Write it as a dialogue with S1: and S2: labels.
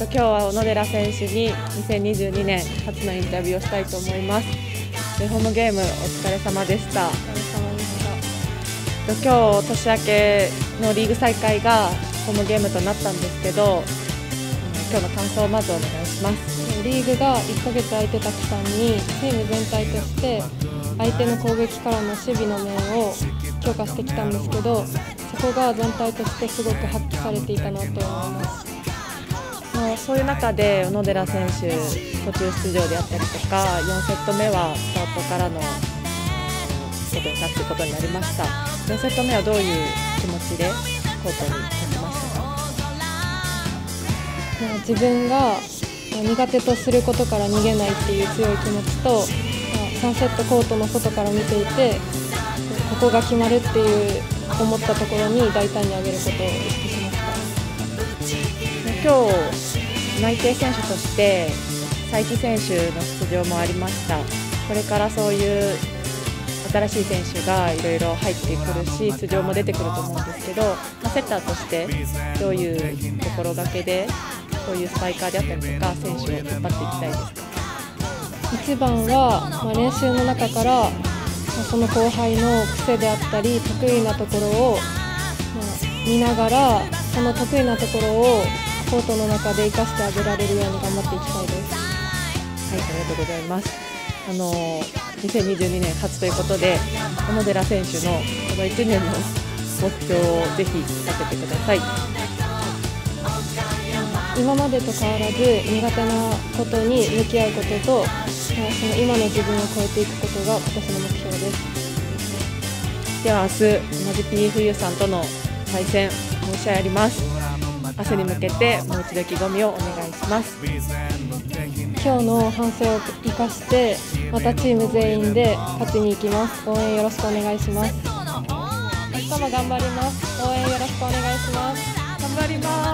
S1: と今日は小野寺選手に2022年初のインタビューをしたいと思います。でホームゲームお疲れ様でした。お疲れ様でした。今日年明けのリーグ再開がホームゲームとなったんですけど、今日の感想をまずお願いします。
S2: リーグが1ヶ月空いてた期間にチーム全体として相手の攻撃からの守備の面を強化してきたんですけどそこが全体としてすごく発揮されていたなと思います
S1: まあそういう中で小野寺選手途中出場であったりとか4セット目はスタートからのことに立つことになりました4セット目はどういう気持ちでコートに立ちましたか？
S2: まあ自分がまあ苦手とすることから逃げないっていう強い気持ちと、まあ、3セットコートの外から見ていてここが決まるっていう思ったところに大胆に上げることを意識しました。
S1: 今日内定選手として佐伯選手の出場もありました。これからそういう新しい選手がいろいろ入ってくるし出場も出てくると思うんですけど、まあ、セッターとしてどういう心がけでそういうスパイカーであったりとか選手を引っ張っていきたいですか？
S2: 一番は、まあ、練習の中から、まあその後輩の癖であったり得意なところを、まあ見ながらその得意なところをコートの中で生かしてあげられるように頑張っていきたいです。
S1: はい、ありがとうございます。あの2022年初ということで小野寺選手のこの1年の目標をぜひ聞かせてください。
S2: 今までと変わらず苦手なことに向き合うことと、まあその今の自分を超えていくことが今年の目標です。
S1: では明日同じ PFU さんとの対戦もう試合あります。明日に向けてもう一度意気込みをお願いします。
S2: 今日の反省を生かしてまたチーム全員で勝ちに行きます。応援よろしくお願いします。明日も頑張ります。応援よろしくお願いします。
S1: 頑張ります。